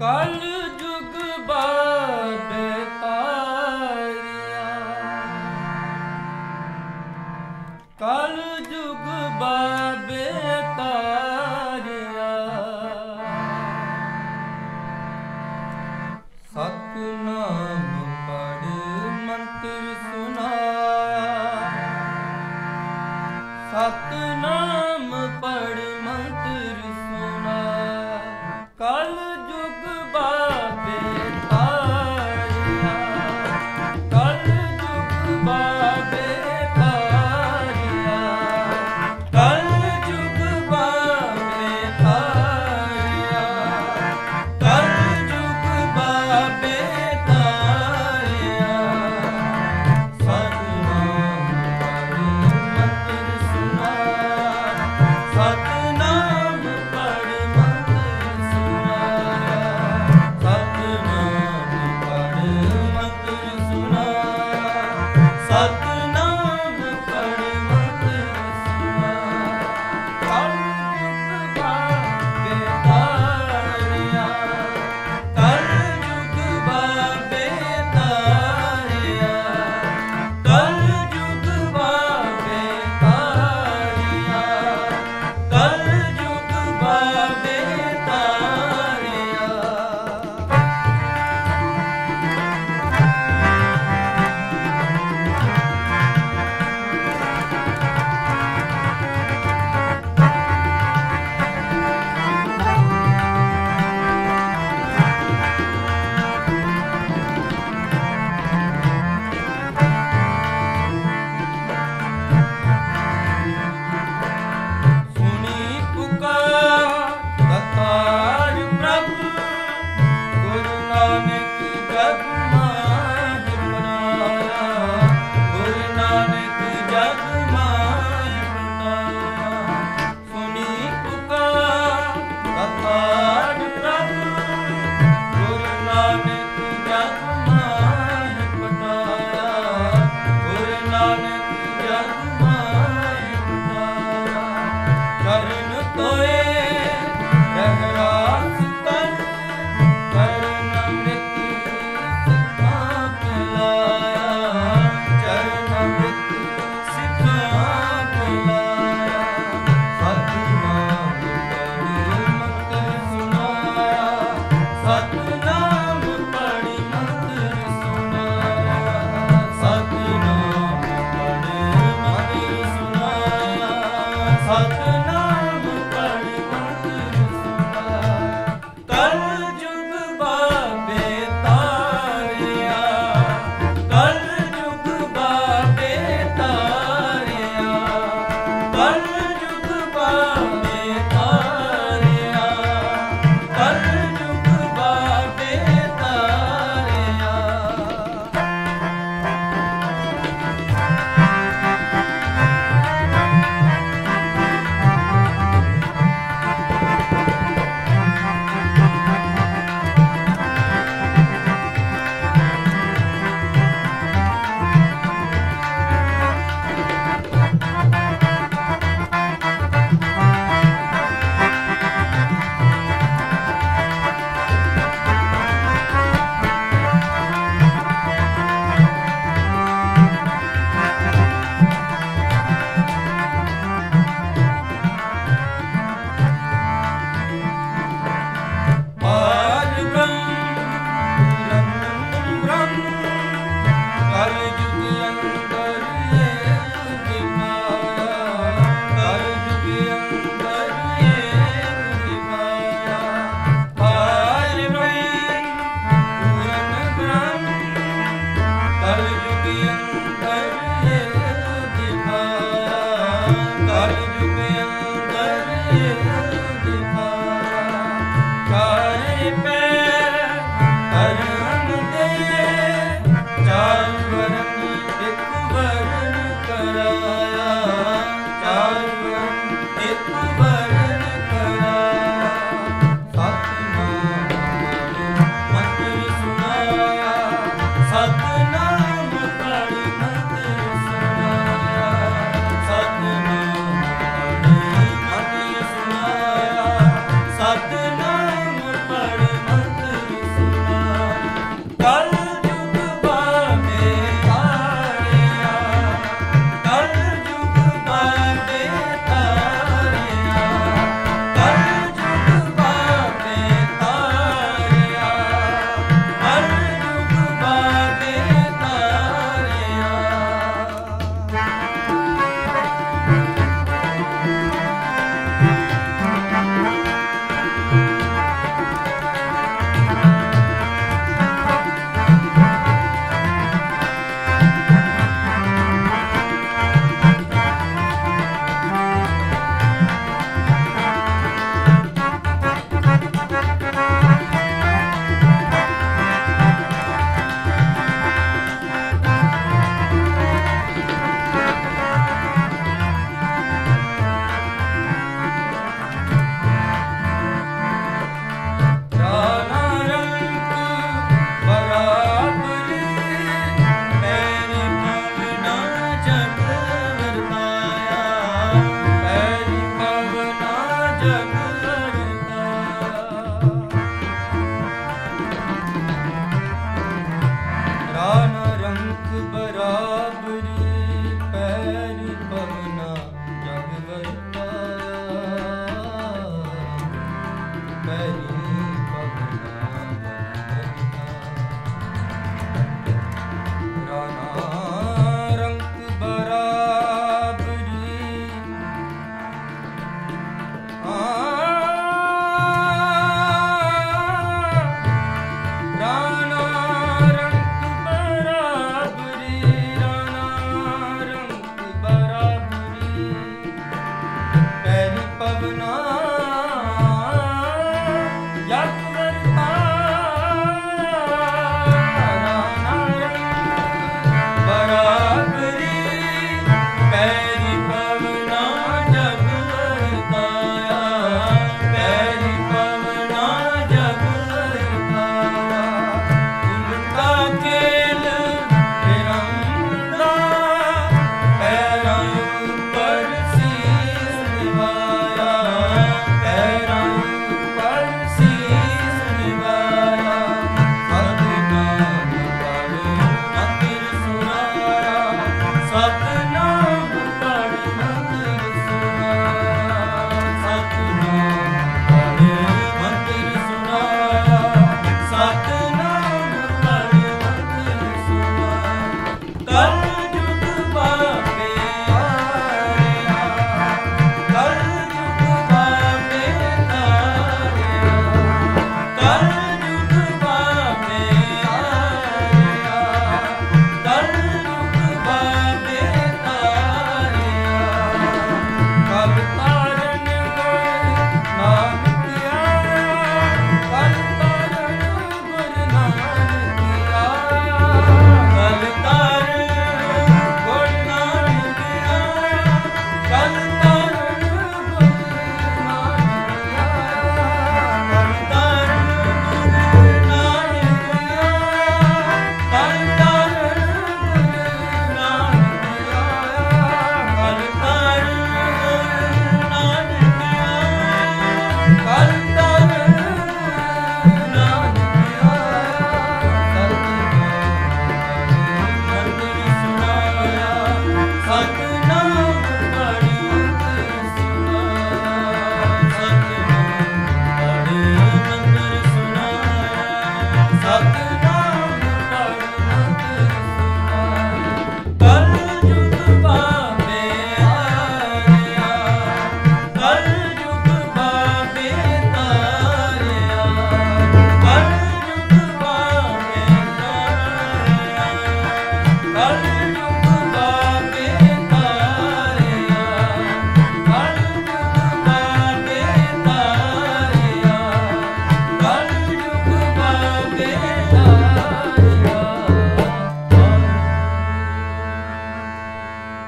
ਕਲ ਜੁਗ ਬਾਬੇ ਤਾਰਿਆ ਕਲ ਜੁਗ ਬਾਬੇ ਤਾਰਿਆ ਸਤਨਾਮ हक ना I don't know. Sat